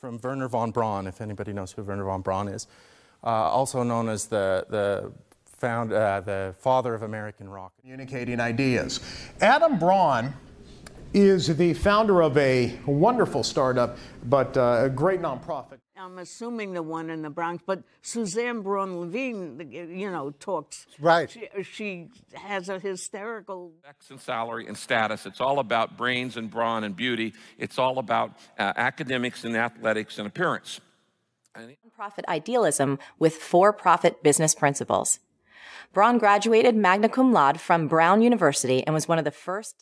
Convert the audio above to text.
from Wernher von Braun, if anybody knows who Wernher von Braun is, uh, also known as the, the, found, uh, the father of American rock. Communicating ideas. Adam Braun is the founder of a wonderful startup, but uh, a great nonprofit. I'm assuming the one in the Bronx, but Suzanne Braun Levine, you know, talks. Right. She, she has a hysterical. Sex and salary and status. It's all about brains and brawn and beauty. It's all about uh, academics and athletics and appearance. Profit idealism with for profit business principles. Braun graduated magna cum laude from Brown University and was one of the first